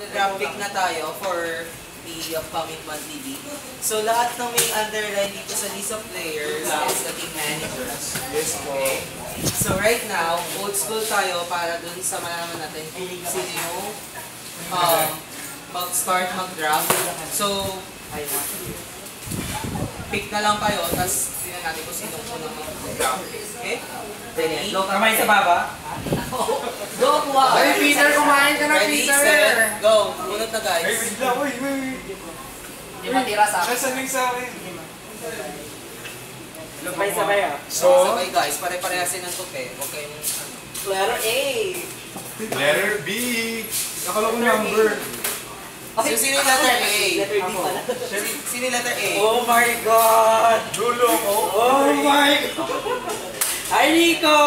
Mag-draft pick na tayo for the upcoming monthly league. So lahat ng may underline dito sa list of players is the team managers. Yes po. So right now, old school tayo para dun sa malaman natin kung sino yung um, mag-start mag-draft. So, pick na lang kayo, tapos tingnan natin kung sino unang mag-draft. Okay? Ready? Kamay sa baba. Go, wow! Ay, Peter, kumain ka na, Ready, Peter! go! Unod na guys. Ay, wait lang, uy, uy, uy. Di matira sa akin. Nasaan yung sa akin? Sabay-sabay ah. So, sabay guys, pare-parehasin ng tupe. Huwag kayong ano. Letter A. Letter B. Nakala ko number. So, sino yung letter A? Letter D pala. Sino yung letter A? Oh my God! Dulo ko. Oh my God! Hi, Nico!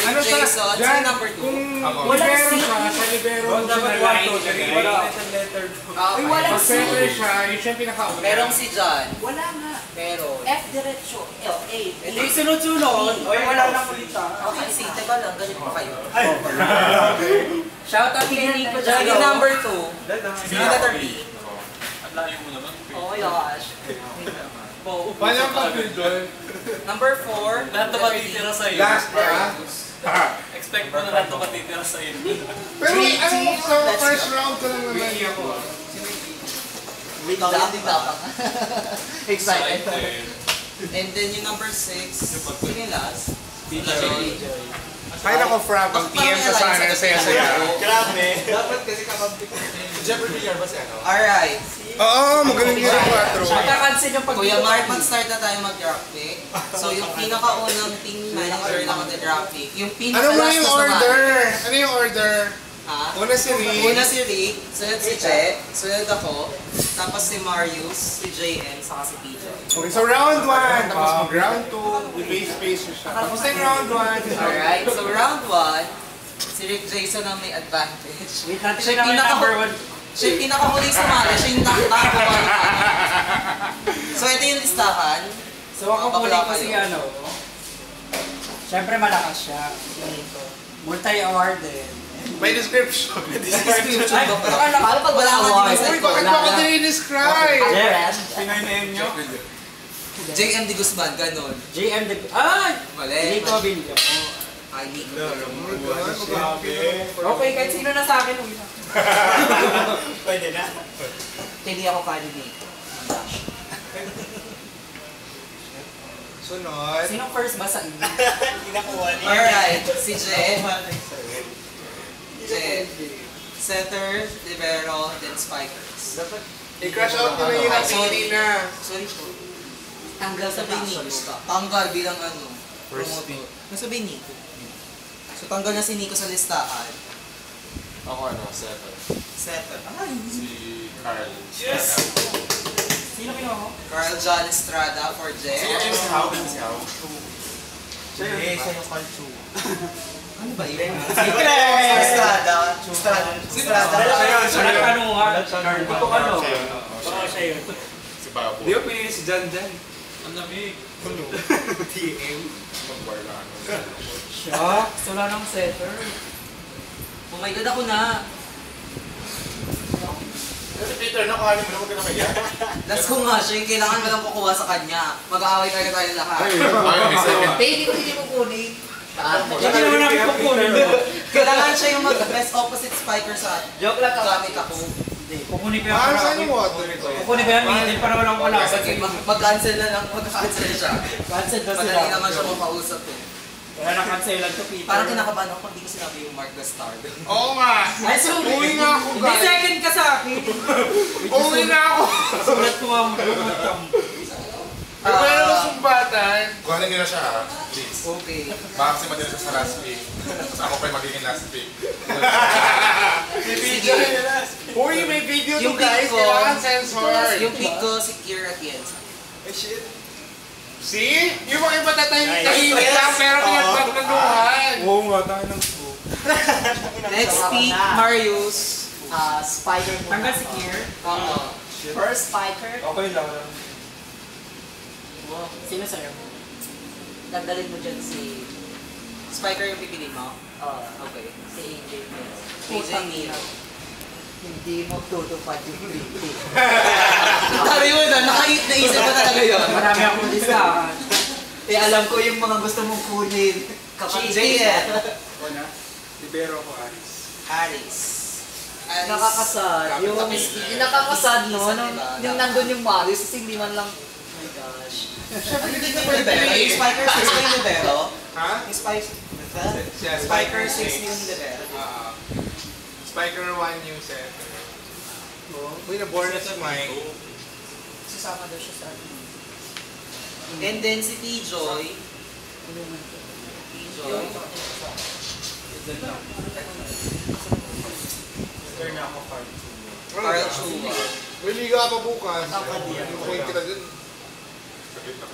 Ano sa- Jason, Jan, number 2? Kung Wala libero si- siya, sa libero Oh, mo dapat siya white. nalagay. Wala. letter. Ah, Ay, wala Pag center siya, yun siya yung pinakauna. Merong si John. Wala nga. Meron. F diretso. L, A. Hindi sunod-sunod. Oy, wala nang kulita. Okay, si Teka lang, ganito pa kayo. Shout out kay Nico John, yung number 2. Sino yung letter B? Oh my gosh. Bo. Paano ang pag doon? Number 4. Lahat na matitira sa'yo. Last pa. Expect mo na lahat na matitira sa'yo. Pero ano mo sa first round ka lang naman. ako. Ikaw yung tapang. Excited. And then yung number 6. Sino yung last? Ay nako, Frab, ang PM sa sana saya-saya. Grabe. Alright. Oo, magaling yun yung 4. Magka-cancel yung pag Kuya Mark, mag-start na tayo mag-draft pick. So yung pinakaunang team manager na mag-draft pick. Yung Ano pinaka mo last yung order? Ano yung order? Ha? Una si Rick. Una si Rick, sunod si Che, sunod ako, tapos si Marius, si JM, saka si PJ. Okay, so round 1. Tapos mag round 2. Base space siya. Tapos yung round 1. Alright, so round 1, si Rick Jason ang may advantage. Wait natin Siya naman number one. Siya yung pinakahuling sumali, siya yung nakatago. so ito yung listahan. So ako Bakla muli kasi kayo. ano, Siyempre malakas siya. Si. Multi-awarded. May description. Description Ay, ba pala? akala ko Paano pag wala award? device? Uy, bakit ka. Pinoy name nyo? JM Di Guzman, ganun. JM de... Ay! Mali. Nico Villo. Ay, Nico. Okay, kahit sino na sa akin. uwi na. Pwede na. Hindi ako candidate. Sunod. Sinong first ba sa inyo? Hindi nakuha niya. Alright, si Je. Je. Setter, libero, then spikers. I-crash out mo na yung napili na. Sorry po. Tanggal sa Nico. Tanggal bilang ano. promoter. Nasa Nico. So tanggal na si Nico sa listahan. Ako ano, seven. Setter. Ay! Si Carl. Yes! Sino kinuha mo? Carl John Estrada for Je. Si How? Si How? Eh, siya yung kalchu. Ano ba yun? Estrada. Estrada. Estrada. Nagtanungan. Hindi ko ano. Siya yun. oo, Baka siya siya yun. yun. Si Babu. Di ba pinili si Jan Jan? Ang lamig. TM. Mag-bar na ano. Shucks, wala nang setter. Oh my God, ako na. Kasi Peter, nakuhanin mo na huwag ka na kaya. Last ko nga siya, yung kailangan mo lang kukuha sa kanya. Mag-aaway tayo tayo lahat. Baby ko hindi mo kunin. Hindi naman namin kukunin. Kailangan siya yung mag-best opposite spiker sa Joke lang gamit ako. Kukunin ko yan Ah, para saan yung water ito? Kukunin ko yan, middle para walang wala. Sige, mag- mag-cancel na lang, mag-cancel siya. Cancel na sila. Madali naman siya mapausap eh. Wala na cancelan to Peter. Parang kinakabahan ako pag di ko sinabi yung Mark Gastar. Oo nga. Ay, sorry. Uwi nga ako, Hindi, guys. second ka sa akin. Uwi na ako. Sulat ko mo. Pero wala na sumbatan. Kuhanin niyo na siya ha. Please. Okay. Baka kasi madali siya sa last pick. Tapos ako pa yung magiging last pick. Sige. Uy, may video to guys. pick Kailangan censored. yung pick ko si Kira Atienza. Eh, shit. See? Yung mga iba tatahimik tahimik lang pero pinagpagnaluhan. Oo nga, tayo ng Next pick, Marius. Uh, spider muna. Tanggal si Kier. Oo. First spiker. Okay lang. Sino sa'yo? Dagdalin mo dyan si... Spiker yung pipili mo? Uh, Okay. si AJ Mills. AJ hindi mo tutupad yung meeting. Tari mo na, nakait naisip ko talaga yun. Marami akong listahan. Eh, alam ko yung mga gusto mong kunin. Kapag JN. Ako na. Libero ko, Aris. Aris. Aris. Nakakasad. Yung, yung nakakasad, no? Nung, yung nandun yung Marius, kasi hindi man lang, oh my gosh. Ano din yung libero? Yung Spiker 6 ba yung libero? Ha? Yung Spiker... Spiker 6 six. yung libero. Ah. Spiker 1 yung center. Uy, na-bore na si Mike. Sasama daw siya sa ano. And then si T-Joy. T-Joy. Turn na ako card. Carl Chua. May liga pa bukas. Yung point kita dun. Saglit lang.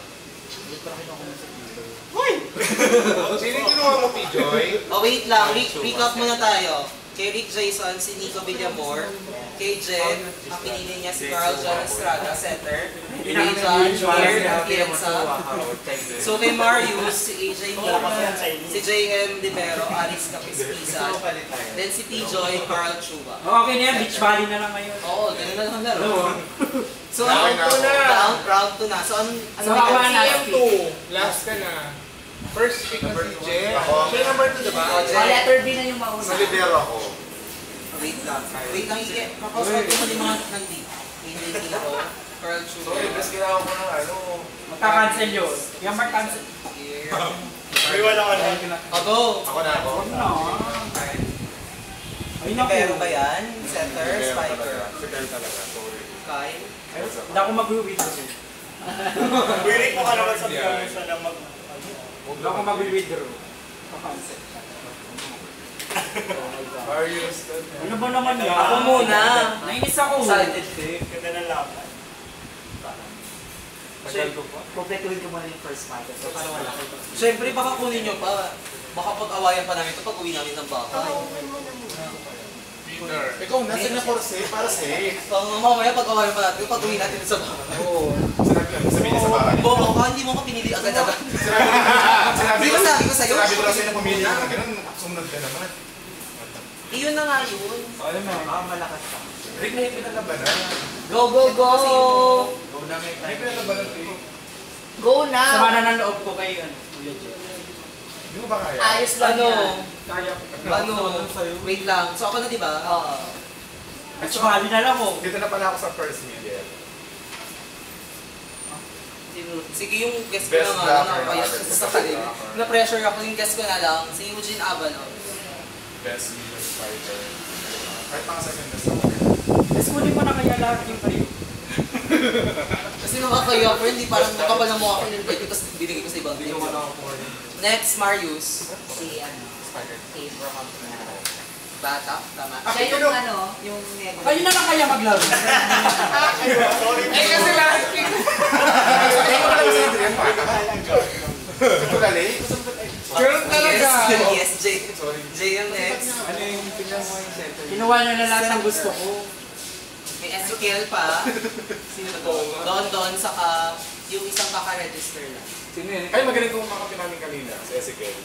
Sino yung kinuha mo, P-Joy? Oh, wait lang. Re recap muna tayo. Kay Rick Jason, si Nico Villamor. Kay Jen, ang pinili niya si Carl John Estrada, center. Kay John, Pierre Atienza. So kay Marius, si AJ Nino, si JM Libero, Alex Capispisa. Then si T-Joy, Carl Chua. Okay na yan, beach volley na lang ngayon. Oo, ganun na lang ang laro. So, ano two na. Round, round 2 na. So, ano ako na CM2. Last ka na. First pick na si. Ako. Siya number 2, diba? Oh, Oh, letter B na yung mauna. Sa libero ako. Wait lang. Wait lang, Ike. Kakausap ko yung mga nandito. Hindi dito. Carl Chua. Sorry, mas kailangan ko ng ano. Magka-cancel yun. Yung mag-cancel. May wala ka na. Go! Ako na ako. No. Ay, naku. Pero ba yan? Center, spiker. Spiker talaga. Sorry. Kyle. Hindi ako mag-withdraw. Wirik mo ka naman sa Yeah. bigyan na mag... Hindi ako mag-withdraw. Kakancel. Marius. Ano ba naman yan? Ako muna. Nainis ako. Excited din. Ganda ng laban. Tagal ko pa. Kompletuhin ko muna yung first fight. So, para wala kayo. Siyempre, baka kunin nyo pa. Baka pag-awayan pa namin ito pag uwi namin ng bahay. Peter. Ikaw, nasa na for safe, para safe. So, mamaya pag-awayan pa natin pag uwi natin sa bahay. Oo. Sabihin niya sa bahay. Oo, baka hindi mo ko pinili agad-agad. Sinabi ko sa'yo? Sinabi ko lang sa'yo na pumili ka. Ganun, sumunod ka naman. Iyon na nga yun. Alam mo. Ah, malakas pa. Rick, may pinalabanan. Go, go, go! Go na may May pinalabanan ko. Go na! Sama na ng loob ko kay ano. Hindi mo ba kaya? Ayos lang Ano? yan. Kaya ko. Ano? Wait lang. So ako na di ba? Oo. Beach volley na lang oh. Dito na pala ako sa first Sige yung guest ko Best na nga. blocker. Ano, kaya sa blocker. Na-pressure ako yung guest ko na lang. Si Eugene Avalon. Best leader fighter. Kahit mga second best ako. Tapos kunin mo na kaya lahat yung kayo. Kasi nakakaya ko, hindi parang nakapal na mukha ko yung invite ko, tapos binigay ko sa ibang Hindi ko video. man ako for Next, Marius. Si, ano, Spider. Abraham na. Bata, tama. Siya yung, ano, yung negro. Kayo na lang kaya maglaro. Eh, kasi last. Ay, ko lang sa Adrian pa. Ito gali? Girl talaga. Yes, yes, Jay. Jay yung next. Ano yung center? Kinuha na na lahat ng gusto ko. May Ezekiel pa. Sino to? Don Don, saka yung isang kaka-register lang. Sino yun? Ay, magaling kong makapi namin kanina. Si Ezekiel.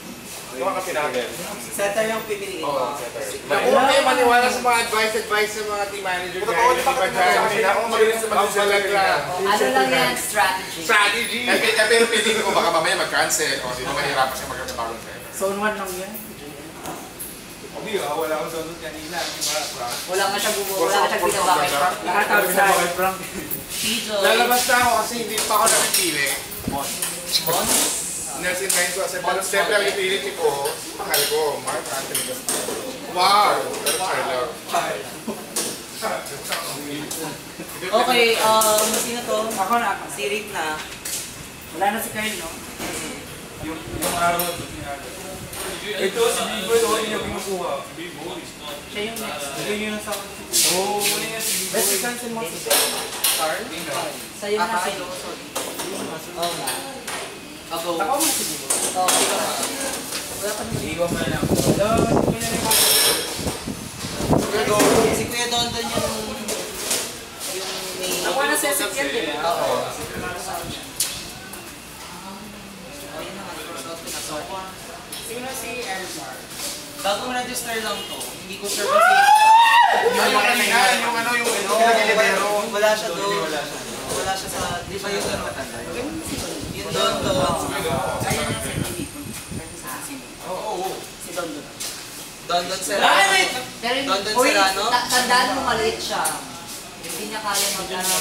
Yung makapi namin. Setter yung pipiliin Oo, mo. setter. Kayo maniwala sa mga advice-advice sa mga team manager. Ito guys. ako, di ba kasi? Ako magaling sa Ang mag-setter balag lang. Ano lang yan, strategy. Strategy. Eh, pero piling ko baka mamaya mag-cancel o di ba mahirapan siya magkakabagong sa'yo. Zone 1 lang yan. Hindi ah, wala akong sunod kanina. Wala nga siya bubo, wala nga siya binabakit. Sabi sa akin. Lalabas na ako kasi hindi pa ako nakipili. Bon. Nurse in mind ko kasi parang step lang ipilit ko. Mahal ko, Mark Anthony Gaston. Wow. Pero Charlotte. Okay, um, sino to? Ako na. Si Rick na. Wala na si Kyle, no? Yung, yung araw, yung araw. Ito, si Biboy, ito yung yung kinukuha. Biboy. Siya yung next. Bigay niyo na sa akin. Oo, wala yan si Biboy. Best cancel mo. Carl? Sa'yo na Ah, si Kyle, sorry. Oo nga. Ako. Ako mo si Bibo. Sino ka? wala pa naman. Iwan mo na lang. Hello, pinalik ako. Kuya Don. Si Kuya Don yung... Yung may... Nakuha na si Ezekiel, di ba? Oo. Na na. Sino si Elmar? Bagong register lang to. Hindi ko sure kung sino siya. Yung kanina. sila ni Libero. Wala siya doon. Wala siya. Wala siya sa... Di ba yun ano? Yun doon doon. Ayun ang sentiment. Oo, oo. Si Don Don. Doon doon Serrano. Pero Don Don Serrano? ta- tandaan mo maliit siya. Hindi niya kaya mag ano.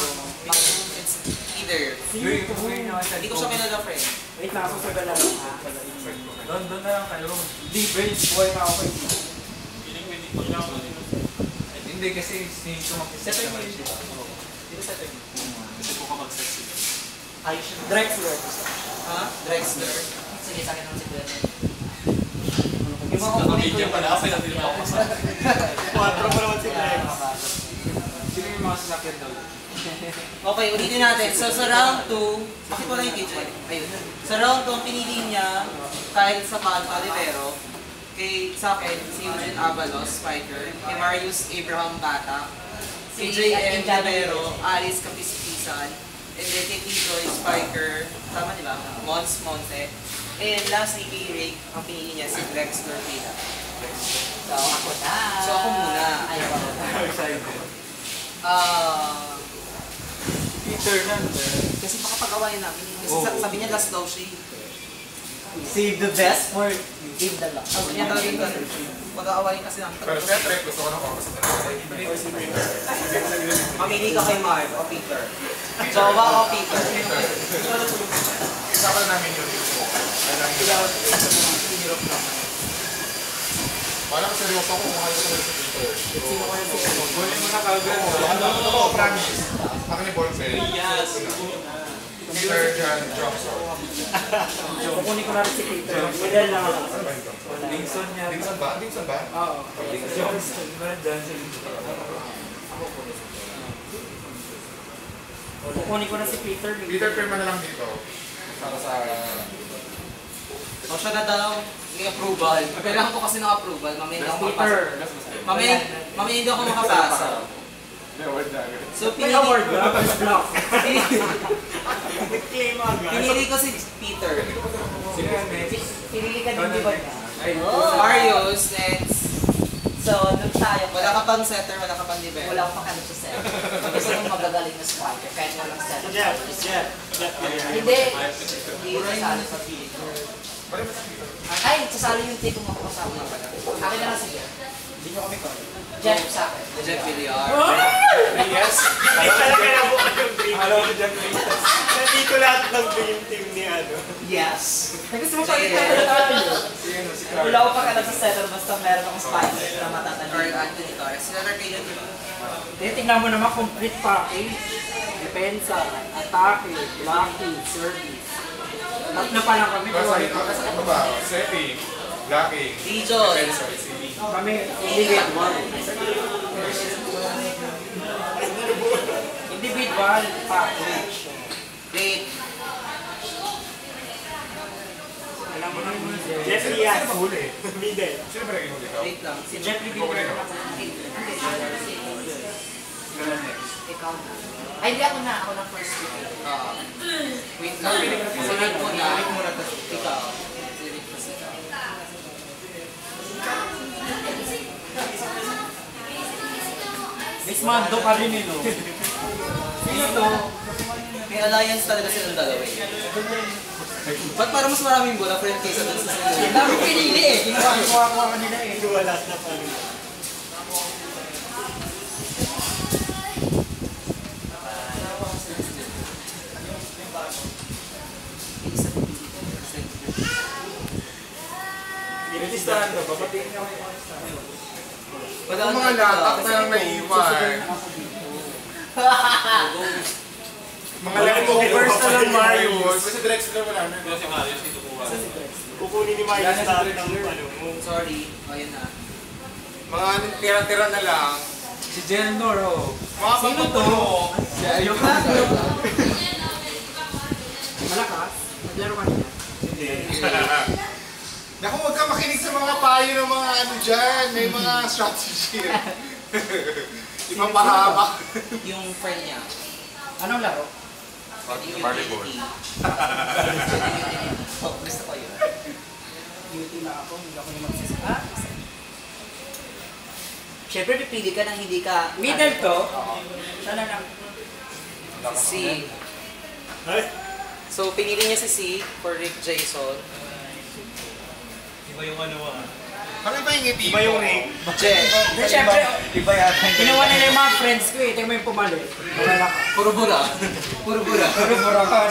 It's either. Hindi ko siya kilala, friend. Wait lang ako sa gala. Doon, doon na lang kayo. Hindi, Bench, buhay na ako kayo. Hindi kasi sinito mag-set mo yun, di ba? Ayos siya. Drexler. Ha? Drexler. Sige, sa akin naman si Kuya. Yung mga kukunin ko yung pala. Quatro pa naman si Drex. Sino yung mga sasakyan daw? Okay, ulitin natin. So, sa round 2, bakit wala yung KJ? Ayun. Sa round 2, ang pinili niya, Kyle Sapan Olivero, kay sa akin, si Eugene Avalos, spiker, kay Marius Abraham Bata, si J.M. Cabero, Alice Capispisan, and then kay T-Joy Spiker, tama di ba? Mons Monte. And lastly, kay Rick, ang pinili niya si Dexter Villa. So, ako na. So, ako muna. Ay, ako. Excited. Ah... Peter Nander. kasi baka pag-awayan namin. Kasi Oo. sa- sabi niya last daw siya. eh. Save the best for give the luck. Sabi niya talaga. Pag-aawayin kasi namin. Pero siyempre, gusto ko ng oras Mamili ka kay Marv o Peter. Jowa o Peter. Isa ka namin yun. Niyo. Parang seryoso kung ayaw ko sa Twitter. Buhay mo na kagad. Ano promise. Ako ni Bonfe. Yes. Peter John Johnson. Kukunin ko na rin si Peter. Model lang ako. Dingson niya. Dingson ba? Dingson ba? Oo. Johnson. Meron Johnson. Kukunin ko na si Peter. Peter Pirma na lang dito. Para sa... O siya na daw. May approval. Kailangan ko kasi ng approval. Mamaya hindi ako Peter. makapasa. Mamaya, mamaya hindi ako makapasa. So, May pinili, award ba? Pinili ko si Peter. Pinili ka din, di ba Oh. Marius, next. So, nung tayo, Wala ka pang setter, wala ka pang libero. wala akong pakialam sa set. Gusto mong magagaling na spiker kahit walang set. Jeff. Jeff. Hindi. Hindi yun sasali sa Ay, sasali yung take mo ako kasama. Akin na lang si Jeff. Hindi nyo kami call. Jeff sa akin. Jeff Villar. Yes. Hindi talaga nabuo yung dream. Hello, Jack Reeves. Nandito lahat ng dream team ni ano. Yes. Gusto mo Jeff. palitan na tayo. Wala akong pakialam sa setter basta meron akong spiker na Carl matatanda. Anthony Torres. Sila na kayo di ba? Tingnan mo naman complete package. Depensa, atake, blocking, service. Tatlo pa lang kami. Ako sa ano ba? Setting. Blocking. Dijon. Kami, individual. Individual package. Late. Alam mo na yun. Jeffrey yan. Middle. Sino ba naging huli ka? Late lang. Si Jeffrey Bieber. Ikaw na. Ay, hindi ako na. Ako na first. Ah. Wait lang. Sunod mo na. Ikaw. Kasi ikaw. Miss Mando ka rin eh, no? Dito, may alliance talaga silang dalawa eh. Ba't parang mas maraming bola friend kaysa dun sa sila? Ang dami pinili eh. Kinuha-kuha ka nila eh. Wala na pa rin. Stand up, babatiin niya ako yung mga. Wala Ang mga latak na lang naiwan. Mga leftovers na lang, Marius. Kasi sila wala na. Kukunin ni Marius lahat ng ano mo. Sorry. O, yun na. Mga tira-tira na lang. Si Jelnor, oh. Mga Sino to? Si Ayok. Malakas. Naglaro ka niya. Naku, huwag ka makinig sa mga payo ng mga ano dyan. May mga strategy. Ipapahaba. Yung friend niya. Anong laro? Yung Volleyball. Oh, gusto ko yun. Duty na ako. Hindi ako yung magsasaka. Siyempre, pipili ka ng hindi ka... Middle to? Oo. Sana lang. Si C. So, pinili niya si C for Rick Jason. Iba yung ano ah. Kami ba yung ngiti? Iba yung ring. Jen. Then syempre, Iba yata yung kinuha nila yung mga friends ko eh. Tingnan mo yung pumalit. Wala ka. Puro bura. Puro bura. Puro burakan.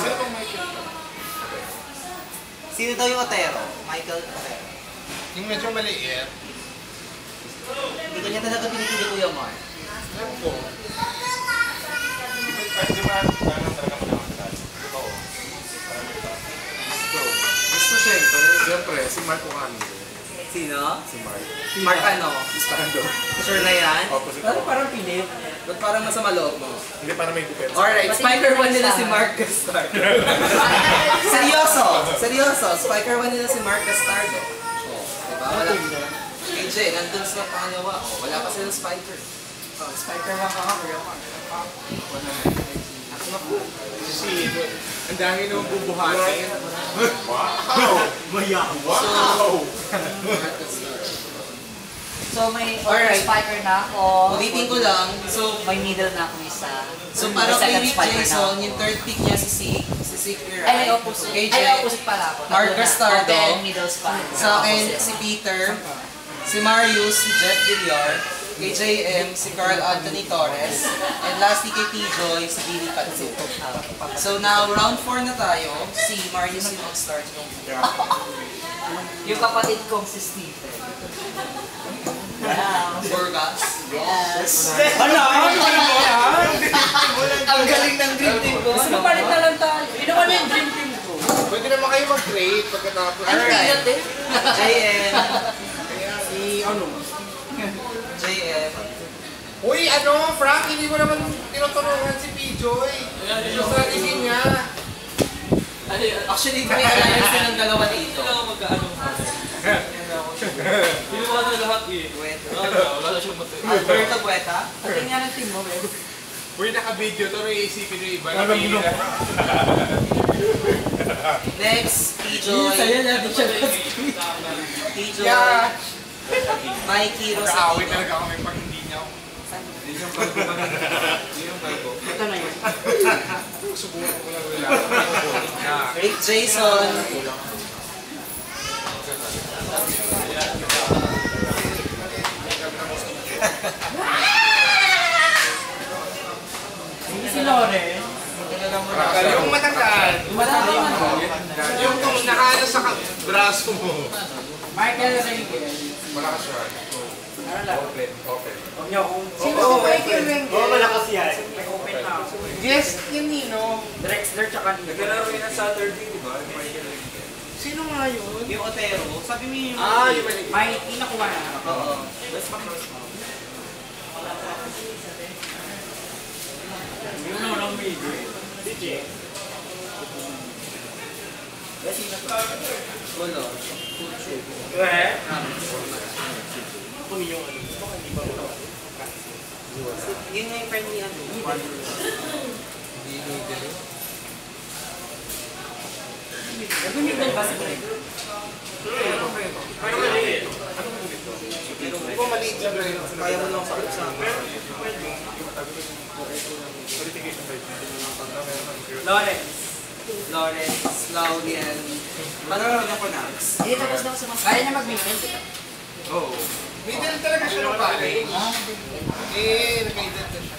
Sino daw yung Otero? Michael Otero. Yung medyo maliit. Hindi kanya talaga pinipili Kuya Mark. Alam ko. Di ba, ano talaga malakas? Di ba, oh? Gusto. Gusto siyempre. Siyempre, si Marco Camilo. Sino? Si Mark. Mark ano? Estando. Sure na yan? Opposite Parang ko. parang pilit. Ba't parang masama loob mo? Hindi, para may defense. Alright, Spiker yung 1 nila si. Mark Castardo. Seryoso! Seryoso! Spiker 1 nila si Mark Castardo. Oh, diba? Wala. KJ, nandun sa pangalawa. Oh, wala pa silang Spiker. Oh, Spiker lang ka Kuya Mark. Si, ang dami nung bubuhatin. Maya. Wow! So, may Alright. spiker na ako. Ulitin ko lang. So, May middle na ako isa. so May para kay second Rick spiker na Jason, ako. yung third pick niya si C, si C. Ay, may opposite. KJ, Ay, opposite pala ako. Mark Tatlo na. Then, middle spot. Sa akin, si Peter, si Marius, si Jeff Villar, kay JM, si Carl Anthony Torres, and lastly kay T-Joy, si Billy Katsu. So now, round 4 na tayo. Si Marius yung mag-start nung Yung kapatid kong si Stephen. Burgas. Yes. Hala, ano ba? Ang galing ng dream team ko. Mas mapalit na lang tayo. Yun naman yung dream team ko. Pwede naman kayo mag-trade pagkatapos. Ano din? JM, Si ano? Uy, ano, Frank, hindi mo naman tinutulungan si P-Joy. Yung strategy niya. Ano yun? Actually, may alliance silang dalawa dito. Kinuha na lahat eh. Bueta. Wala na siyang matay. Alberto Bueta. Pati nga ng team mo, eh. Uy, naka-video to, no, iisipin yung iba. Alam mo. Next, Yun, sa'yo T-Joy. na, di siya T-Joy. Yeah. Mikey Nag-aaway Rosado. talaga kami pag hindi niya ako. Ito na yun. Subukan ko lang wala. Rick Jason. Hindi si Loren. Yung. Matanda Yung kung nakaano sa braso mo. Michael Reyes. Malakas siya. Ano lang? Open, open. Huwag niyo akong... Sino si Michael Reyes? Oo, malakas yan. May open na ako. Yes, yun Nino. Drexler tsaka Nino. Naglalaro yun ng Saturday, di ba? Yung Michael. Sino nga yun? Yung Otero. Sabi mo yung... Ah, yung mali. May inakuha na. Oo. Hindi mo naman ang medyo eh. DJ. Wala. Eh? Kung yung ano. Baka hindi ba mo Yun nga yung friend ni ano. Nag-middle ba si Greg? Pero maliit. Di ba maliit lang rin? Kaya mo lang sakit sa akin. Lawrence. Lawrence, Laurian. Marami ako next. Hindi tapos na ako sa mga... Kaya niya mag-middle. Oo. Middle talaga siya ng college. Eh, nag-middle na siya.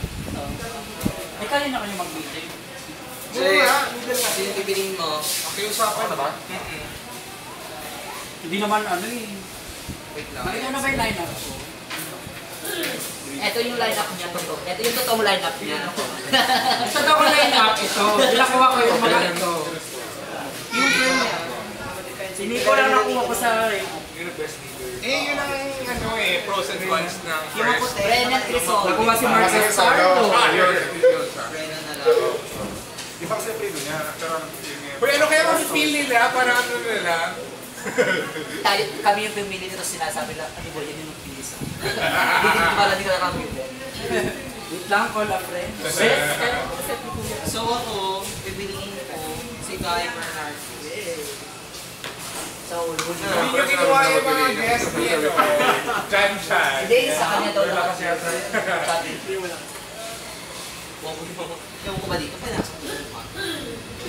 Ay, kaya na kayo mag-middle. Jay, sino bibilin mo? Pakiusapan na ba? Hindi naman ano eh. Wait lang. Ano ba yung lineup ko? Ito yung lineup niya, totoo. Ito yung totoong lineup niya. Ito daw ko lineup, ito. Nilakuha ko yung mga ito. Yung friend niya. Hindi ko lang nakuha ko sa lineup. Eh, yun ang ano eh, pros and cons ng Yung first. maputi. Brennan Crisol. Nakuha si Mark Sardo. Ah, yun. Yun siya. Brennan na lang. Di ba kasi prito niya? Pero yun ano kaya mag-feel nila? Parang ano nila? Tayo, kami yung pumili nito sinasabi lang, ano ba, yan yung pili sa Hindi ko pala, hindi ko nakamili. Wait lang, call a friend. So ako, bibiliin ko si Guy Bernardo. Hindi nyo kinuha yung mga guest ano. Chan Chan. Hindi, sa kanya daw lang. Yung ko ba dito?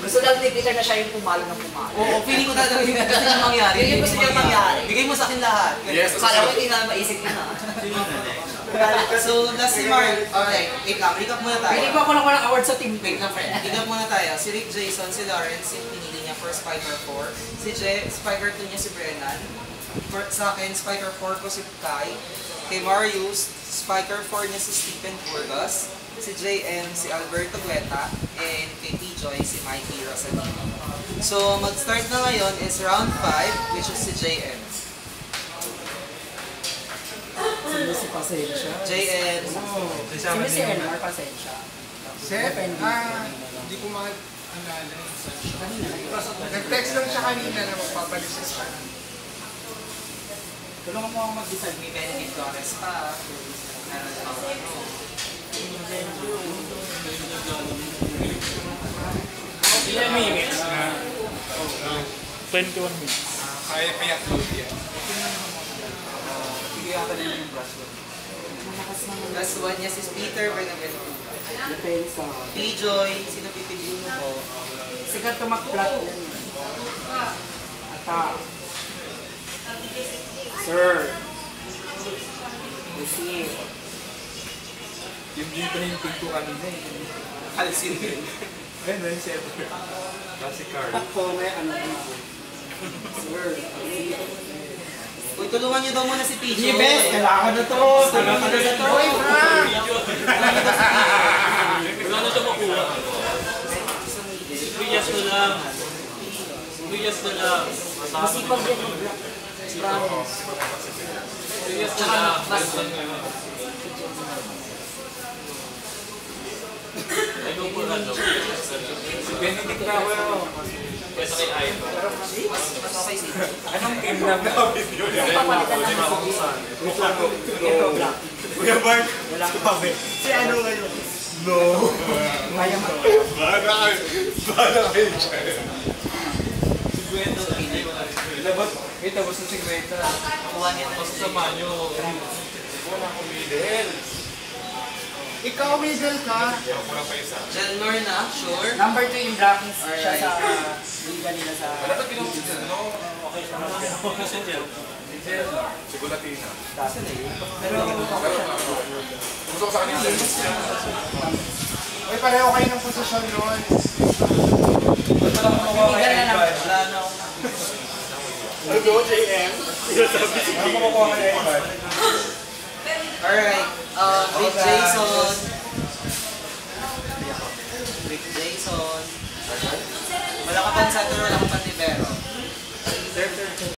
Gusto lang ni Peter na siya yung pumalo ng pumalo. Oo, feeling ko talaga yung gusto niya mangyari. Yun yung gusto niya mangyari. Bigay mo sa akin lahat. Yes, Kala ko hindi na maisip niya na. So, last si Mark. Okay, wait lang. Recap muna tayo. Pili ba ako lang walang award sa team Wait lang, friend. Recap muna tayo. Si Rick Jason, si Lawrence, yung pinili niya for Spiker 4. Si Jay, Spiker 2 niya si Brennan. For, sa akin, Spiker 4 ko si Kai. Kay Marius, Spiker 4 niya si Stephen Burgos. Si JM, si Alberto Guetta. And kay P-Joy, si Mikey Rosalino. So, mag-start na ngayon is round 5, which is si JM. Sino si Pasensya? JM, Sino si Elmar Pasensya? Seth, ah, hindi ko maalala. Nag-text lang siya kanina na magpapalisis siya. Tulungan mo ako mag-decide. may Benedict Torres pa. Meron pa ano. Ilan minutes na? 21 minutes. Kaya pa i-upload yan. Last one niya si Peter Benaventura. Depensa. P-Joy, sino pipiliin mo po? Sikat ka mag-plot yan. Attack. Sir. Receive. Yung dito na yung pinto kanina eh. Halsin din. Ayun na yung siyempre. Classic card. Ako may ano na. Sir. Uy, tulungan niyo daw muna si PJ. Hindi, best. Kailangan na to. Tulungan na sa to. Wala na siya makuha. Tuyas na lang. Tuyas na lang. Masipag yan. Promise. Tuyas na lang. Ay, go po lang. Si Benedict na ako. Pwesa kay Ivan. Anong team na ba? Ito, black. Kuya Mark, sabi. Si ano ngayon? No. Kaya mag... Bahala kayo. Bahala kayo dyan. Si Gwento. Labot. Eh, tapos na si Greta. Nakuha niya Basta sa banyo. Ikaw, middle ka. Jan Lorna, sure. Number 2 yung blackies siya sa liga nila sa... Dapat kinuha si Jen, no? Kasi dyan. Si Gulatina. Pero Gusto ko sa kanila. Uy, pareho kayo ng posisyon nun. Ako Bigyan na. Ivan? Wala na akong... Ano, JM? Ano? Alright uh, Big Jason. Big Jason. Malakapan sa atin, malakapan ni Vero.